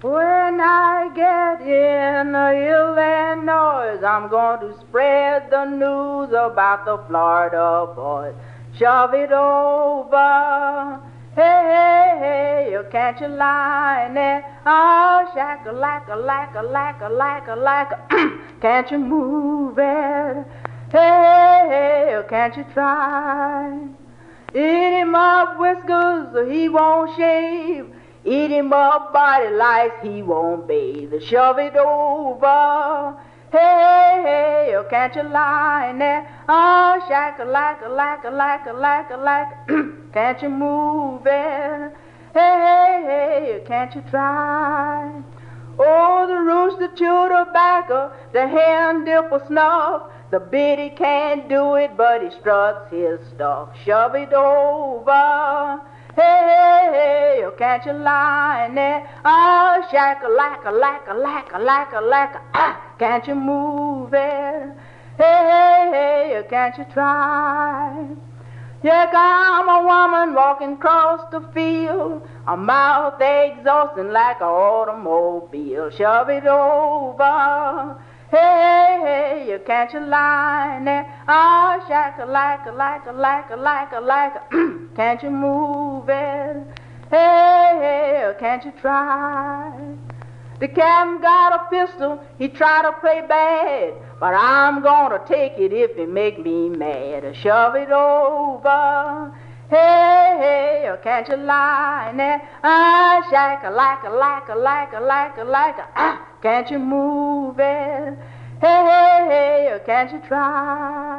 When I get in Illinois, I'm going to spread the news about the Florida boys. Shove it over. Hey, hey, hey, can't you line it? Oh, shack a lack a lack a lack a lack a Can't you move it? Hey, hey, can't you try? Eat him up whiskers, he won't shave. Eat him up body lice, he won't bathe. Shove it over. Hey, hey, oh, can't you lie in there? Ah, oh, shack a lack a lack a lack a lack a lack. Can't you move it? Hey, hey, hey, oh, can't you try? Oh, the rooster chew tobacco, the hen dipple snuff. The biddy can't do it, but he struts his stuff. Shove it over. Hey, hey, oh, can't you lie there? Oh, shack a lack a lack a lack a lack a lack. Ah, can't you move it? Hey, hey, can't you try? Yeah, I'm a woman walking across the field, a mouth exhausting like an automobile. Shove it over. Hey, hey, you can't you lie there? Ah, shack a like a like a like a like a like a. can't you move it? Hey, hey, can't you try? The captain got a pistol, he tried to play bad. But I'm gonna take it if it make me mad. Shove it over. Hey, hey, can't you lie now? Ah, shack a like a like a like a like a like a ah, can't you move it? Hey, hey, hey, can't you try?